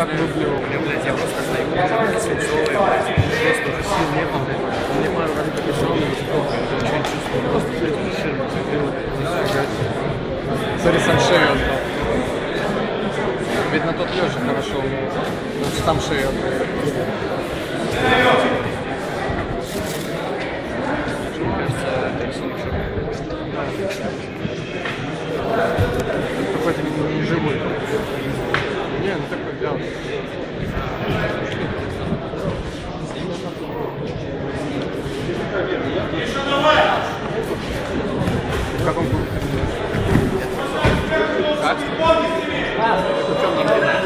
так выблевал. Бля, блядь, я просто стою, уже свинцовый. Просто сил не было, блядь. Мне пару раз дописал, и я ничего не чувствую. Просто, блядь, шею зацепил. Сэрисон шею отдал. Видно, тот лежа хорошо. Значит, там шею отдал. Кажется, Тайсон еще Какой-то Сериал. В каком клубе? Как? В чем